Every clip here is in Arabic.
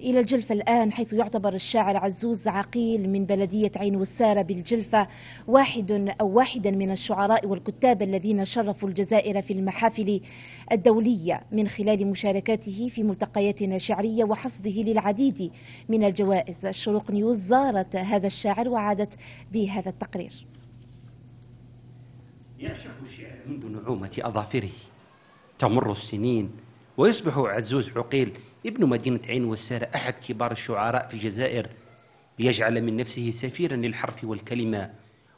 إلى الجلفة الآن حيث يعتبر الشاعر عزوز عقيل من بلدية عين والسارة بالجلفة واحد أو واحدا من الشعراء والكتاب الذين شرفوا الجزائر في المحافل الدولية من خلال مشاركاته في ملتقيات شعرية وحصده للعديد من الجوائز. الشروق نيوز زارت هذا الشاعر وعادت بهذا التقرير. يعشق الشعر منذ نعومة أظافره تمر السنين ويصبح عزوز عقيل. ابن مدينة عين والسارة أحد كبار الشعراء في الجزائر ليجعل من نفسه سفيرا للحرف والكلمة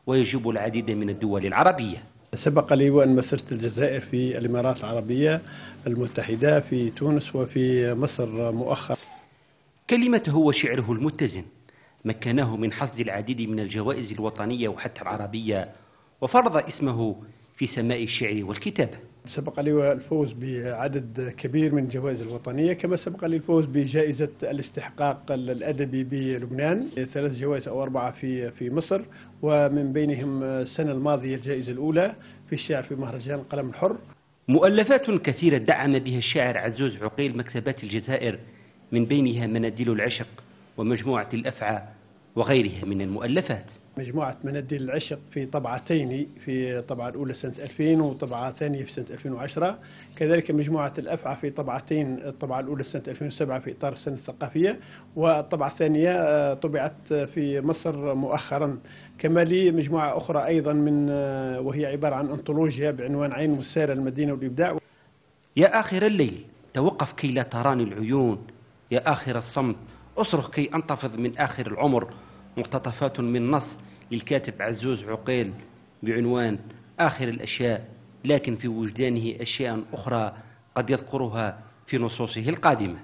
ويجوب العديد من الدول العربية. سبق لي وأن مثلت الجزائر في الإمارات العربية المتحدة في تونس وفي مصر مؤخرا. كلمته وشعره المتزن مكنه من حصد العديد من الجوائز الوطنية وحتى العربية وفرض اسمه في سماء الشعر والكتابة سبق لي الفوز بعدد كبير من الجوائز الوطنية كما سبق لي الفوز بجائزة الاستحقاق الأدبي بلبنان ثلاث جوائز أو أربعة في في مصر ومن بينهم السنة الماضية الجائزة الأولى في الشعر في مهرجان القلم الحر. مؤلفات كثيرة دعم بها الشاعر عزوز عقيل مكتبات الجزائر من بينها مناديل العشق ومجموعة الأفعى وغيرها من المؤلفات. مجموعة مناديل العشق في طبعتين في طبعة الأولى سنة 2000 وطبعة ثانية في سنة 2010 كذلك مجموعة الأفعى في طبعتين الطبعة الأولى سنة 2007 في إطار السنة الثقافية. والطبعة الثانية آه، طبعت في مصر مؤخرا. كما لي مجموعة أخرى أيضا من آه، وهي عبارة عن أنطولوجيا بعنوان عين مسارة المدينة والإبداع. يا آخر الليل توقف كي لا تراني العيون. يا آخر الصمت أصرخ كي أنتفض من آخر العمر. مقتطفات من نص للكاتب عزوز عقيل بعنوان آخر الأشياء لكن في وجدانه أشياء أخرى قد يذكرها في نصوصه القادمة.